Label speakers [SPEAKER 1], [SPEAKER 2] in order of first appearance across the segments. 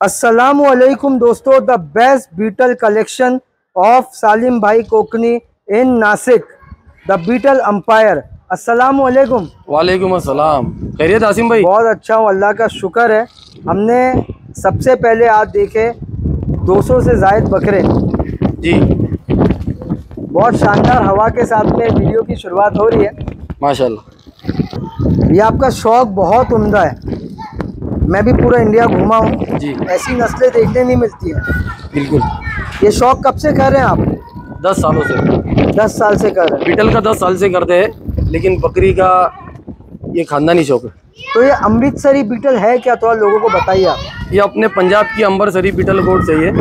[SPEAKER 1] अस्सलाम वालेकुम दोस्तों the best Beetal collection of Salim bhai Kokni in Nashik the Beetal empire अस्सलाम वालेकुम
[SPEAKER 2] अस्सलाम। खैरियत आसिम भाई?
[SPEAKER 1] बहुत अच्छा हूँ अल्लाह का शुक्र है। हमने सबसे पहले आज देखे 200 से जायद बकरे।
[SPEAKER 2] जी।
[SPEAKER 1] बहुत शानदार हवा के साथ में वीडियो की शुरुआत हो रही है।
[SPEAKER 2] माशाल्लाह।
[SPEAKER 1] ये आपका शौक बहुत उम्दा है। मैं भी पूरा इंडिया घूमा हूँ।
[SPEAKER 2] जी।
[SPEAKER 1] ऐसी नस्लें देखने नहीं मिलती हैं।
[SPEAKER 2] बिल्कुल।
[SPEAKER 1] ये शौक कब से कर रहे हैं आप?
[SPEAKER 2] दस सालों से।
[SPEAKER 1] दस साल से कर रहे हैं।
[SPEAKER 2] बीटल का दस साल से करते हैं लेकिन बकरी का ये खानदानी शौक है।
[SPEAKER 1] तो ये अमृतसरी बीटल है क्या? थोड़ा लोगों को बताइए आप।
[SPEAKER 2] ये अपने पंजाब की अम्बरसरी बीटल कोड से ही है।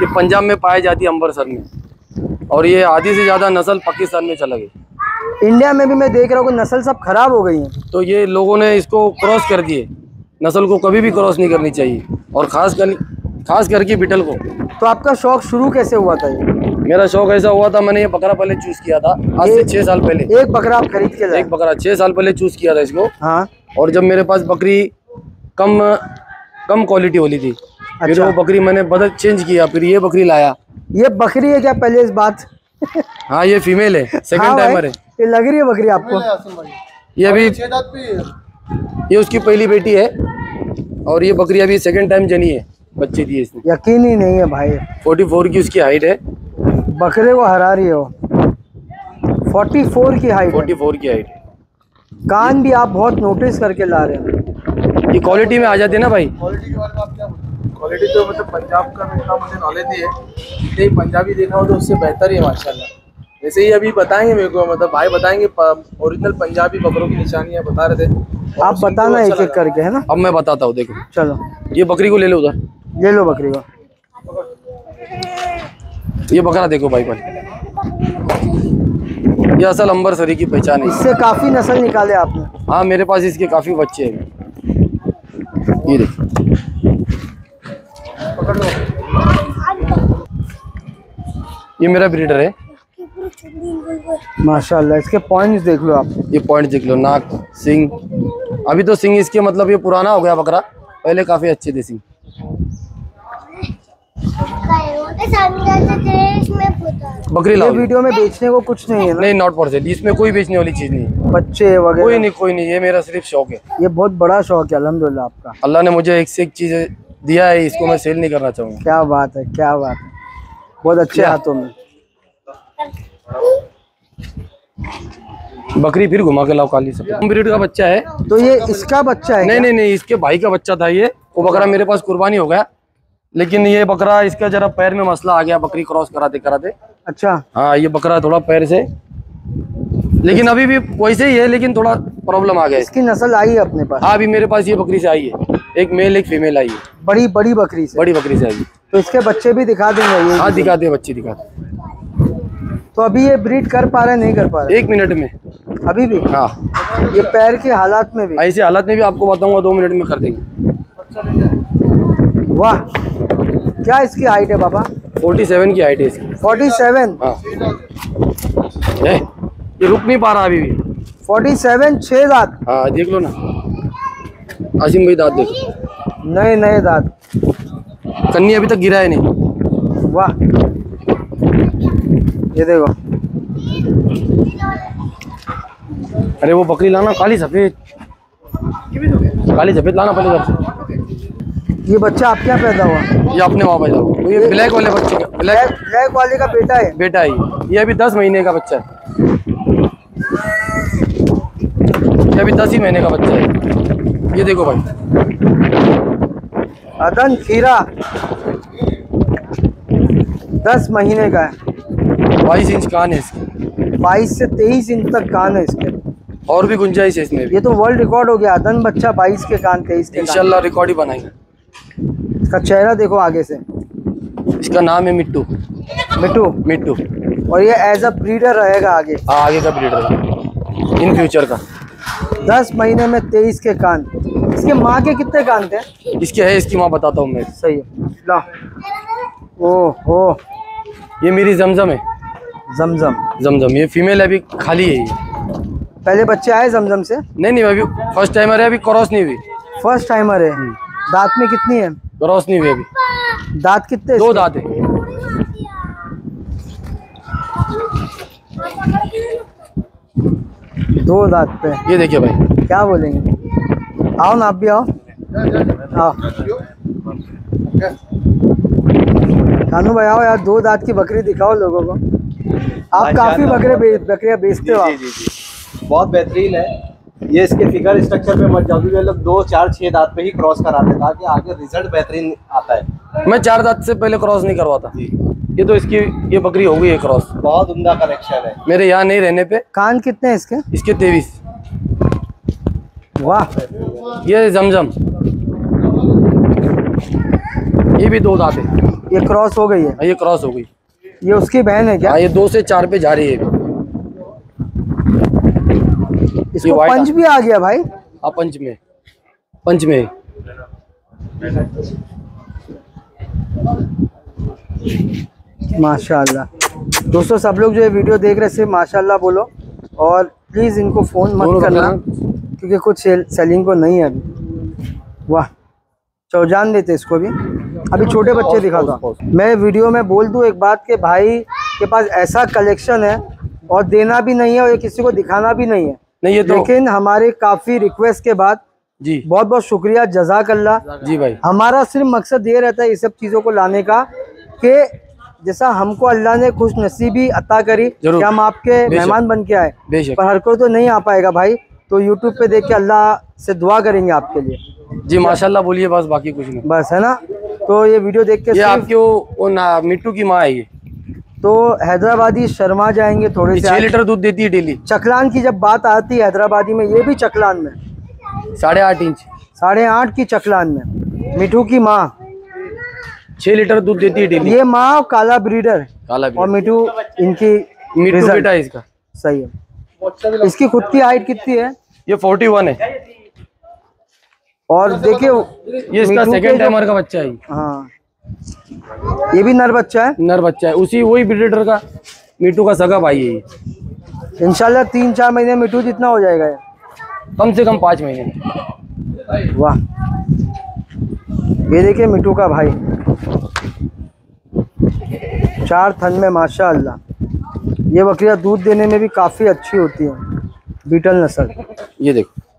[SPEAKER 2] ये पंजाब में पाई जाती है अम्बरसर में। और ये आधी से ज़्यादा नस्ल पाकिस्तान में चला गई
[SPEAKER 1] इंडिया में भी मैं देख रहा हूँ कि नस्ल सब खराब हो गई है।
[SPEAKER 2] तो ये लोगों ने इसको क्रॉस कर दिए। नस्ल को कभी भी क्रॉस नहीं करनी चाहिए। और खास कर खास करके बिटल को।
[SPEAKER 1] तो आपका शौक शुरू कैसे हुआ था ये?
[SPEAKER 2] मेरा शौक ऐसा हुआ था मैंने ये बकरा पहले चूज़ किया था आज से छः साल पहले।
[SPEAKER 1] एक बकरा आप खरीद के
[SPEAKER 2] एक बकरा छः साल पहले चूज़ किया था इसको।
[SPEAKER 1] हाँ।
[SPEAKER 2] और जब मेरे पास बकरी कम कम क्वालिटी वाली थी
[SPEAKER 1] अच्छा। फिर।
[SPEAKER 2] वो बकरी मैंने बदल चेंज किया फिर ये बकरी लाया।
[SPEAKER 1] ये बकरी है क्या पहले इस बात?
[SPEAKER 2] हाँ ये फीमेल है सेकंड
[SPEAKER 1] हाँ
[SPEAKER 2] टाइमर है।
[SPEAKER 1] ये लग रही है बकरी आपको?
[SPEAKER 2] ये अभी ये उसकी पहली बेटी है। और ये बकरी अभी सेकंड टाइम जनी है बच्चे दिए इसने।
[SPEAKER 1] यकीन ही नहीं है भाई।
[SPEAKER 2] फोर्टी फोर की उसकी हाइट है।
[SPEAKER 1] बकरे को हरा रही है। वो फोर्टी फोर की हाइट
[SPEAKER 2] फोर्टी फोर की हाइट है
[SPEAKER 1] कान भी आप बहुत नोटिस करके ला रहे हैं।
[SPEAKER 2] ये क्वालिटी में आ जाती है ना भाई?
[SPEAKER 3] क्वालिटी के बारे में आप क्या क्वालिटी तो मतलब पंजाब का इतना मुझे नॉलेज नहीं है। जितने ही पंजाबी देखा हो तो उससे बेहतर ही है माशाल्लाह। वैसे ही अभी बताएँगे मेरे को मतलब भाई बताएँगे ओरिजिनल पंजाबी बकरों की निशानियाँ बता रहे थे।
[SPEAKER 1] आप बताना
[SPEAKER 3] अच्छा
[SPEAKER 1] एक एक करके है ना?
[SPEAKER 2] अब मैं बताता हूँ देखो।
[SPEAKER 1] चलो।
[SPEAKER 2] ये बकरी को ले लो उधर।
[SPEAKER 1] ले लो बकरी को।
[SPEAKER 2] ये बकरा देखो भाई पहले ये असल अंबर सरी की पहचान है।
[SPEAKER 1] इससे काफ़ी नस्ल निकाले आपने।
[SPEAKER 2] हाँ मेरे पास इसके काफ़ी बच्चे हैं। ये देखो। ये मेरा ब्रीडर है।
[SPEAKER 1] माशाल्लाह इसके पॉइंट्स देख लो आप।
[SPEAKER 2] ये पॉइंट देख लो नाक सिंग अभी तो सिंह इसके मतलब ये पुराना हो गया बकरा। पहले काफ़ी अच्छे थे सिंग बकरी
[SPEAKER 1] ये
[SPEAKER 2] लाओ।
[SPEAKER 1] वीडियो में बेचने को कुछ नहीं है ना?
[SPEAKER 2] नहीं नॉट फॉर सेल इसमें कोई बेचने वाली चीज़ नहीं
[SPEAKER 1] बच्चे
[SPEAKER 2] कोई नहीं कोई नहीं। ये मेरा सिर्फ़ शौक है।
[SPEAKER 1] ये बहुत बड़ा शौक है अल्हम्दुलिल्लाह आपका।
[SPEAKER 2] अल्लाह ने मुझे एक से एक चीज़ दिया है इसको मैं सेल नहीं करना चाहूँगा।
[SPEAKER 1] क्या बात है क्या बात है। बहुत अच्छे हाथों में।
[SPEAKER 2] बकरी फिर घुमा के लाओ काली सब ब्रीड का बच्चा है।
[SPEAKER 1] तो ये इसका बच्चा है
[SPEAKER 2] नहीं नहीं नहीं इसके भाई का बच्चा था ये। वो बकरा मेरे पास कुर्बानी हो गया। लेकिन ये बकरा इसका जरा पैर में मसला आ गया बकरी क्रॉस कराते कराते।
[SPEAKER 1] अच्छा।
[SPEAKER 2] हाँ ये बकरा थोड़ा पैर से। लेकिन अभी भी वैसे ही है लेकिन थोड़ा प्रॉब्लम आ गया।
[SPEAKER 1] इसकी नस्ल आई है अपने पास?
[SPEAKER 2] हाँ अभी मेरे पास ये बकरी से आई है। एक मेल एक फीमेल आई है।
[SPEAKER 1] बड़ी बड़ी बकरी से?
[SPEAKER 2] बड़ी बकरी से आई है।
[SPEAKER 1] तो इसके बच्चे भी दिखा देंगे
[SPEAKER 2] हाँ दिखाते हैं बच्ची दिखाते
[SPEAKER 1] तो अभी ये ब्रीड कर पा रहे नहीं कर पा रहे?
[SPEAKER 2] एक मिनट में।
[SPEAKER 1] अभी भी?
[SPEAKER 2] हाँ।
[SPEAKER 1] ये पैर के हालात में भी?
[SPEAKER 2] ऐसे हालत में भी आपको बताऊँगा दो मिनट में कर देंगे।
[SPEAKER 1] वाह क्या इसकी हाइट है बाबा?
[SPEAKER 2] फोर्टी सेवन की हाइट है इसकी।
[SPEAKER 1] 47
[SPEAKER 2] हाँ। ये रुक नहीं पा रहा अभी भी।
[SPEAKER 1] 47 छह दांत?
[SPEAKER 2] हाँ देख लो ना। आसिम भाई दांत देखो।
[SPEAKER 1] नए नए दाँत।
[SPEAKER 2] कन्नी अभी तक गिरा है नहीं।
[SPEAKER 1] वाह। ये देखो।
[SPEAKER 2] अरे वो बकरी लाना काली सफ़ेद। काली सफ़ेद लाना पहले घर से।
[SPEAKER 1] ये बच्चा आपके यहाँ पैदा हुआ।
[SPEAKER 2] ये अपने वहाँ पैदा हुआ। ये ब्लैक वाले बच्चे का ब्लैक
[SPEAKER 1] ब्लैक वाले का बेटा है।
[SPEAKER 2] बेटा है। ये। ये अभी दस महीने का बच्चा है। ये अभी दस ही महीने का बच्चा है। ये देखो भाई।
[SPEAKER 1] अदन खीरा। दस महीने का है।
[SPEAKER 2] बाईस इंच कान है इसकी।
[SPEAKER 1] बाईस से तेईस इंच तक कान है इसके।
[SPEAKER 2] और भी गुंजाइश है इसमें
[SPEAKER 1] ये तो वर्ल्ड रिकॉर्ड हो गया। अदन बच्चा बाईस के कान तेईस के कान।
[SPEAKER 2] रिकॉर्ड ही बनाएँगे।
[SPEAKER 1] इसका चेहरा देखो आगे से।
[SPEAKER 2] इसका नाम है मिट्टू।
[SPEAKER 1] मिट्टू?
[SPEAKER 2] मिट्टू।
[SPEAKER 1] और ये एज अ ब्रीडर रहेगा आगे।
[SPEAKER 2] हाँ आगे का ब्रीडर इन फ्यूचर का।
[SPEAKER 1] दस महीने में तेईस के कान। इसके माँ के कितने कान थे?
[SPEAKER 2] इसके है इसकी माँ बताता हूँ मैं।
[SPEAKER 1] सही है। ला। ओ हो
[SPEAKER 2] ये मेरी जमजम है।
[SPEAKER 1] जमजम।
[SPEAKER 2] जमजम ये फीमेल अभी खाली है ये।
[SPEAKER 1] पहले बच्चे आए जमजम से?
[SPEAKER 2] नहीं नहीं अभी फ़र्स्ट टाइमर है अभी क्रॉस नहीं हुई।
[SPEAKER 1] फ़र्स्ट टाइमर है। दांत में कितनी है?
[SPEAKER 2] क्रॉस नहीं हुई अभी।
[SPEAKER 1] दांत कितने
[SPEAKER 2] दो? दांत है।
[SPEAKER 1] दो दांत पे।
[SPEAKER 2] ये देखिए भाई।
[SPEAKER 1] क्या बोलेंगे? आओ ना आप भी आओ। आओ। कानू भाई आओ यार दो दांत की बकरी दिखाओ लोगों को। आप काफ़ी बकरे बे, बकरियाँ बेचते हो
[SPEAKER 4] जी जी जी बहुत बेहतरीन है। ये इसके फिगर स्ट्रक्चर पे मत जाओ ये लोग दो चार छह दांत पे ही क्रॉस कराते ताकि आगे रिज़ल्ट बेहतरीन आता है।
[SPEAKER 2] मैं चार दांत से पहले क्रॉस नहीं करवाता। ये तो इसकी ये बकरी हो गई है क्रॉस
[SPEAKER 4] बहुत उमदा कलेक्शन है।
[SPEAKER 2] मेरे यहाँ नहीं रहने पे।
[SPEAKER 1] कान कितने हैं इसके?
[SPEAKER 2] इसके तेईस।
[SPEAKER 1] वाह।
[SPEAKER 2] ये जमजम। ये भी दो दांत है।
[SPEAKER 1] ये क्रॉस हो गई है।
[SPEAKER 2] हाँ, ये क्रॉस हो गई।
[SPEAKER 1] ये उसकी बहन है क्या?
[SPEAKER 2] हाँ ये दो से चार पे जा रही है।
[SPEAKER 1] इसको पंच भी आ गया भाई।
[SPEAKER 2] हाँ पंच में। पंच में।
[SPEAKER 1] माशाल्लाह। दोस्तों सब लोग जो ये वीडियो देख रहे सिर्फ़ माशाल्लाह बोलो। और प्लीज़ इनको फ़ोन मत करना क्योंकि कुछ सेल, सेलिंग को नहीं है अभी। वाह। चौजान देते इसको भी। अभी छोटे बच्चे दिखा दो मैं वीडियो में बोल दूँ एक बात कि भाई के पास ऐसा कलेक्शन है और देना भी नहीं है और ये किसी को दिखाना भी नहीं है।
[SPEAKER 2] नहीं ये तो
[SPEAKER 1] लेकिन हमारे काफ़ी रिक्वेस्ट के बाद
[SPEAKER 2] जी।
[SPEAKER 1] बहुत बहुत शुक्रिया जजाक अल्लाह
[SPEAKER 2] जी भाई।
[SPEAKER 1] हमारा सिर्फ़ मकसद ये रहता है ये सब चीज़ों को लाने का कि जैसा हमको अल्लाह ने खुश नसीबी अता करी कि हम आपके मेहमान बन के आए। पर हर कोई तो नहीं आ पाएगा भाई। तो यूट्यूब पे देख के अल्लाह से दुआ करेंगे आपके लिए।
[SPEAKER 2] जी माशाल्लाह बोलिए बस बाकी कुछ नहीं।
[SPEAKER 1] बस है ना? तो ये वीडियो देख के
[SPEAKER 2] ये आपके वो, मिट्टू की माँ है ये।
[SPEAKER 1] तो हैदराबादी शर्मा जाएँगे थोड़े से
[SPEAKER 2] छह लीटर दूध देती है डेली।
[SPEAKER 1] चकलान की जब बात आती है हैदराबादी में ये भी चकलान में।
[SPEAKER 2] साढ़े आठ इंच।
[SPEAKER 1] साढ़े आठ की चकलान में। मिठू की माँ।
[SPEAKER 2] छह लीटर दूध देती है डेली।
[SPEAKER 1] ये माँ काला ब्रीडर।
[SPEAKER 2] काला
[SPEAKER 1] और मिठू इनकी result।
[SPEAKER 2] बेटा इसका।
[SPEAKER 1] सही है। इसकी खुद की हाइट कितनी है?
[SPEAKER 2] ये फोर्टी वन है।
[SPEAKER 1] और देखिए
[SPEAKER 2] ये इसका सेकंड टाइमर का बच्चा है
[SPEAKER 1] हाँ। ये भी नर बच्चा है?
[SPEAKER 2] नर बच्चा है। उसी वही ब्रीडर का मिट्टू का सगा भाई है ये।
[SPEAKER 1] इंशाल्लाह तीन चार महीने में मिठू जितना हो जाएगा ये।
[SPEAKER 2] कम से कम पाँच महीने।
[SPEAKER 1] वाह। ये देखिए मिठू का भाई। चार थन में माशाअल्लाह ये बकरियाँ दूध देने में भी काफ़ी अच्छी होती हैं। बीटल नस्ल।
[SPEAKER 2] ये देखो।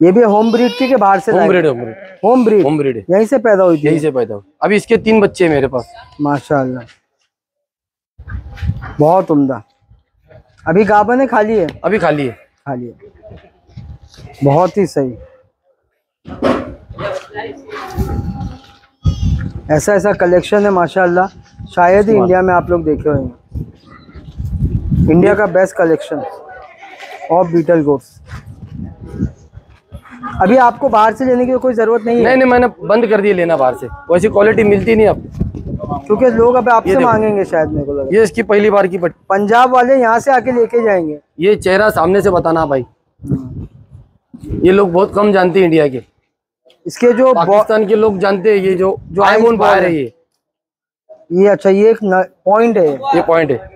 [SPEAKER 1] ये भी होम ब्रीड थी के बाहर से
[SPEAKER 2] home breed home breed
[SPEAKER 1] home breed
[SPEAKER 2] home breed
[SPEAKER 1] यहीं से पैदा हुई थी?
[SPEAKER 2] यही से पैदा हुआ अभी इसके तीन बच्चे हैं मेरे पास।
[SPEAKER 1] माशाअल्लाह बहुत उम्दा। अभी गाबन है खाली है?
[SPEAKER 2] अभी खाली है।
[SPEAKER 1] खाली है। बहुत ही सही। ऐसा ऐसा कलेक्शन है माशाअल्लाह शायद ही इंडिया में आप लोग देखे होंगे। इंडिया का best collection of Beetal goats अभी आपको बाहर से लेने की कोई ज़रूरत नहीं है?
[SPEAKER 2] नहीं नहीं मैंने बंद कर दिया लेना बाहर से। वैसी क्वालिटी मिलती नहीं अब।
[SPEAKER 1] क्योंकि लोग अब आपसे मांगेंगे शायद मेरे को लगा।
[SPEAKER 2] ये इसकी पहली बार की पट्टी
[SPEAKER 1] पंजाब वाले यहाँ से आके लेके जाएँगे।
[SPEAKER 2] ये चेहरा सामने से बताना भाई। ये लोग बहुत कम जानते हैं इंडिया के।
[SPEAKER 1] इसके जो
[SPEAKER 2] पाकिस्तान के लोग जानते हैं ये जो
[SPEAKER 1] जो
[SPEAKER 2] आईबोन बाहर
[SPEAKER 1] है।
[SPEAKER 2] है। ये।
[SPEAKER 1] ये अच्छा ये एक पॉइंट है।
[SPEAKER 2] ये पॉइंट है।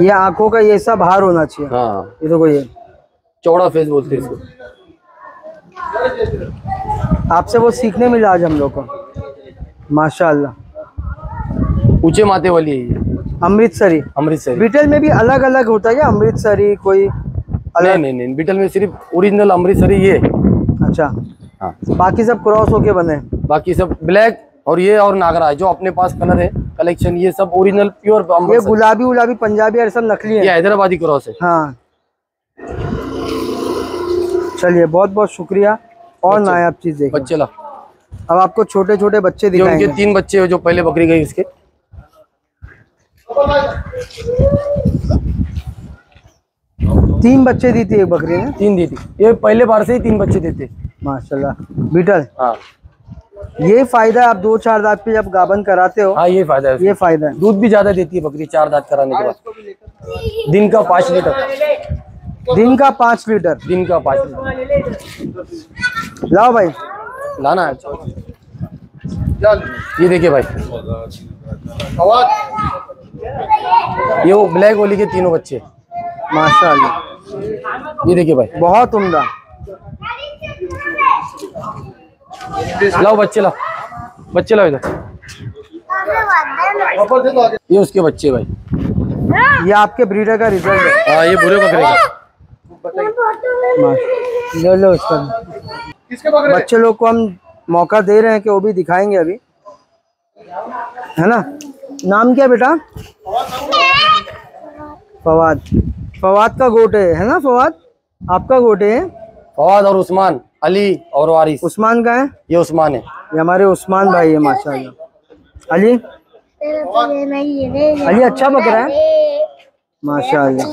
[SPEAKER 1] ये आँखों का ये सब बाहर होना चाहिए।
[SPEAKER 2] हाँ।
[SPEAKER 1] ये देखो ये।
[SPEAKER 2] चौड़ा फेस बोलते हैं इसको।
[SPEAKER 1] आपसे वो सीखने मिला आज हम लोग को। माशाल्लाह।
[SPEAKER 2] ऊँचे माथे वाली है ये।
[SPEAKER 1] अमृतसरी।
[SPEAKER 2] अमृतसर।
[SPEAKER 1] बीटल में भी अलग अलग होता है क्या? अमृतसरी कोई अलग
[SPEAKER 2] नहीं नहीं बीटल में सिर्फ़ ओरिजिनल अमृतसरी ये।
[SPEAKER 1] अच्छा।
[SPEAKER 2] हाँ।
[SPEAKER 1] बाकी सब क्रॉस होके बने।
[SPEAKER 2] बाकी सब ब्लैक और ये और नागरा जो अपने पास कलर है कलेक्शन ये सब ओरिजिनल प्योर
[SPEAKER 1] ये गुलाबी गुलाबी पंजाबी और सब नकली है।
[SPEAKER 2] हैदराबादी क्रॉस है
[SPEAKER 1] हाँ। चलिए बहुत बहुत शुक्रिया। और नायाब चीज़ देखिए
[SPEAKER 2] बच्चे ला।
[SPEAKER 1] अब आपको छोटे छोटे बच्चे दिखाएँगे।
[SPEAKER 2] तीन बच्चे जो पहले बकरी गई इसके
[SPEAKER 1] तीन बच्चे दी थी एक बकरी ने?
[SPEAKER 2] तीन दी थी। ये पहले बार से ही तीन बच्चे देते
[SPEAKER 1] माशाल्लाह। बीटल?
[SPEAKER 2] हाँ।
[SPEAKER 1] ये फ़ायदा है आप दो चार दांत पे जब गाबन कराते हो
[SPEAKER 2] हाँ ये फ़ायदा है
[SPEAKER 1] ये फ़ायदा है।
[SPEAKER 2] दूध भी ज़्यादा देती है बकरी चार दांत कराने के बाद। दिन का पाँच लीटर।
[SPEAKER 1] दिन का पाँच लीटर।
[SPEAKER 2] दिन का पाँच लीटर।
[SPEAKER 1] लाओ भाई।
[SPEAKER 2] लाना है ये देखिए भाई। ये वो ब्लैक वाली के तीनों बच्चे।
[SPEAKER 1] माशाल्लाह।
[SPEAKER 2] ये देखिए भाई।
[SPEAKER 1] बहुत उम्दा।
[SPEAKER 2] लाओ बच्चे लाओ। बच्चे लाओ इधर। ये उसके बच्चे भाई।
[SPEAKER 1] ये आपके ब्रीडर का रिज़ल्ट है।
[SPEAKER 2] हाँ ये बुरे बकरे का।
[SPEAKER 1] ले लो इसका। बच्चे लोग को हम मौका दे रहे हैं कि वो भी दिखाएँगे अभी। है ना? नाम क्या बेटा? फवाद। फवाद का गोटे है ना फवाद? आपका गोटे है?
[SPEAKER 2] फवाद और उस्मान। अली और वारिस।
[SPEAKER 1] उस्मान का है?
[SPEAKER 2] ये उस्मान है।
[SPEAKER 1] ये हमारे उस्मान भाई है माशाल्लाह। अली? अली अच्छा बकरा है? माशाल्लाह।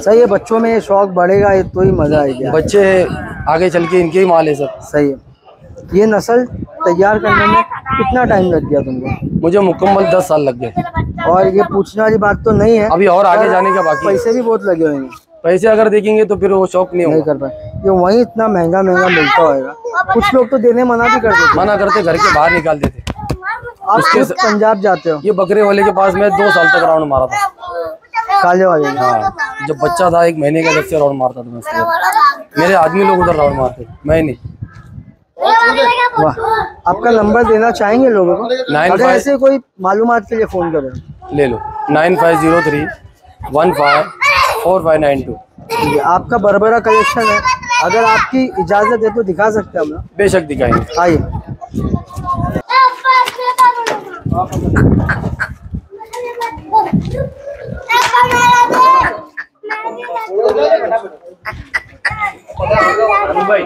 [SPEAKER 1] सही है बच्चों में ये शौक बढ़ेगा ये तो ही मज़ा आएगा।
[SPEAKER 2] बच्चे आगे चल के इनके ही माल है सब
[SPEAKER 1] सही है। ये नस्ल तैयार करने में कितना टाइम लग गया तुमको?
[SPEAKER 2] मुझे मुकम्मल दस साल लग गए।
[SPEAKER 1] और ये पूछने वाली बात तो नहीं है।
[SPEAKER 2] अभी और आगे जाने का बाकी
[SPEAKER 1] पैसे भी बहुत लगे होंगे
[SPEAKER 2] पैसे अगर देखेंगे तो फिर वो शौक नहीं
[SPEAKER 1] नहीं
[SPEAKER 2] होगा।
[SPEAKER 1] कर पाए। ये वही इतना महँगा महँगा मिलता होगा। कुछ लोग तो देने मना भी कर देते।
[SPEAKER 2] मना करते घर के बाहर निकाल देते।
[SPEAKER 1] आप खुद पंजाब जाते हो।
[SPEAKER 2] ये बकरे वाले के पास मैं दो साल तक राउंड मारा था।
[SPEAKER 1] काले वाले
[SPEAKER 2] हाँ जब बच्चा था एक महीने का जब से राउंड मारता था मैं मेरे आदमी लोग उधर राउंड मारते मैं नहीं।
[SPEAKER 1] आपका नंबर देना चाहेंगे लोगों को
[SPEAKER 2] Nine
[SPEAKER 1] अगर ऐसे कोई मालूम के लिए फ़ोन करें
[SPEAKER 2] ले लो nine five zero three one five four five nine two
[SPEAKER 1] आपका बरबरा कलेक्शन है अगर आपकी इजाज़त है तो दिखा सकते हैं हम लोग
[SPEAKER 2] बेशक दिखाएँगे
[SPEAKER 1] आइए भाई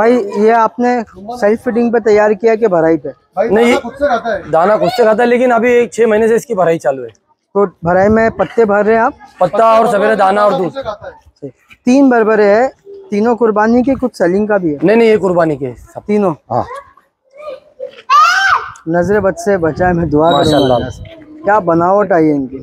[SPEAKER 1] ये आपने सेल्फ फिटिंग पे तैयार किया कि भराई पे?
[SPEAKER 2] नहीं
[SPEAKER 3] खुद से रहता है।
[SPEAKER 2] दाना खुद से खाता है लेकिन अभी एक छह महीने से इसकी भराई चालू है।
[SPEAKER 1] तो भराई में पत्ते भर रहे हैं आप?
[SPEAKER 2] पत्ता और सवेरे दाना और दूध।
[SPEAKER 3] खाता है।
[SPEAKER 1] तीन बरबरे है तीनों कुर्बानी के कुछ सेलिंग का भी है?
[SPEAKER 2] नहीं नहीं ये कुर्बानी के सब।
[SPEAKER 1] तीनों?
[SPEAKER 2] हाँ।
[SPEAKER 1] नजरे बद से बचाए मैं दुआ करूँगा। क्या बनावट आई है इनकी?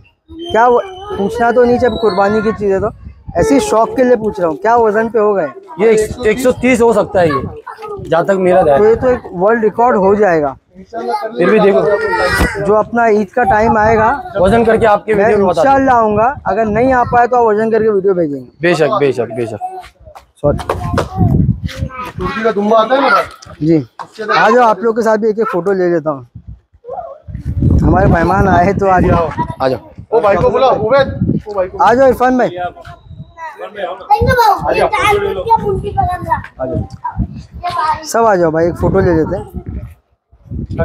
[SPEAKER 1] क्या पूछना तो नहीं जब कुर्बानी की चीज़ है तो। ऐसी शौक के लिए पूछ रहा हूँ क्या वज़न पे हो गए
[SPEAKER 2] ये एक सौ तीस हो सकता है ये जहाँ तक मेरा
[SPEAKER 1] तो ये तो एक वर्ल्ड रिकॉर्ड हो जाएगा।
[SPEAKER 2] फिर भी देखो।
[SPEAKER 1] जो अपना ईद का टाइम आएगा
[SPEAKER 2] वज़न करके आपके वीडियो में
[SPEAKER 1] आऊँगा। अगर नहीं आ पाए तो आप वज़न करके वीडियो भेजेंगे।
[SPEAKER 2] बेशक बेशक बेशक।
[SPEAKER 1] सॉरी
[SPEAKER 3] का दुम्बा आता है ना
[SPEAKER 1] जी। आ जाओ आप लोग के साथ भी एक एक फ़ोटो ले लेता हूँ। हमारे मेहमान आए तो आ जाओ।
[SPEAKER 2] आ जाओ।
[SPEAKER 3] वो भाई को बोला उबैद। वो भाई को
[SPEAKER 1] आ जाओ इरफान भाई। सब आ जाओ भाई एक फ़ोटो ले लेते हैं।
[SPEAKER 2] आ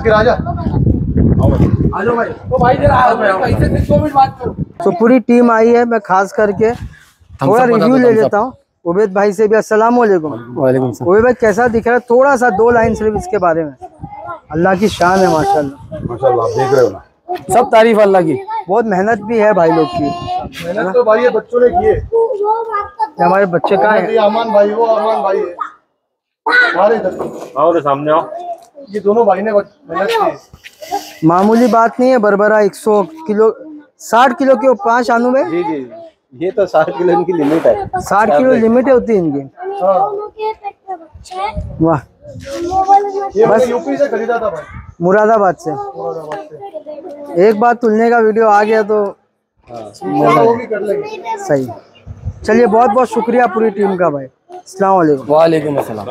[SPEAKER 2] जाओ भाई। भाई जरा पैसे से दो मिनट बात करो।
[SPEAKER 1] तो पूरी टीम आई है मैं खास करके थोड़ा रिव्यू ले लेता हूँ। उबैद भाई से भी अस्सलाम वालेकुम।
[SPEAKER 2] वालेकुम
[SPEAKER 1] भाई कैसा दिख रहा है? थोड़ा सा दो लाइन सिर्फ़ इसके बारे में। अल्लाह की शान है माशाल्लाह।
[SPEAKER 3] माशाल्लाह आप देख रहे हो ना?
[SPEAKER 2] सब तारीफ़ अल्लाह की।
[SPEAKER 1] बहुत मेहनत भी है भाई लोग की।
[SPEAKER 3] मेहनत तो भाई बच्चों ने की है।
[SPEAKER 1] हमारे बच्चे कहाँ
[SPEAKER 3] ये
[SPEAKER 1] हैं
[SPEAKER 3] अमान भाई वो अमान भाई है।
[SPEAKER 5] सामने आओ।
[SPEAKER 3] ये दोनों भाई ने मेहनत की
[SPEAKER 1] मामूली बात नहीं है बरबरा 100 किलो 60 किलो के पाँच आनू में?
[SPEAKER 4] जी जी। ये तो साठ किलो इनकी लिमिट है।
[SPEAKER 1] 60 किलो लिमिट होती है इनकी। वाह।
[SPEAKER 3] ये मैंने यूपी से खरीदा था भाई।
[SPEAKER 1] मुरादाबाद से। एक बार तुलने का वीडियो आ गया तो
[SPEAKER 3] वो भी कर
[SPEAKER 1] सही। चलिए बहुत बहुत शुक्रिया पूरी टीम का भाई। अस्सलाम वालेकुम।
[SPEAKER 2] वालेकुम अस्सलाम।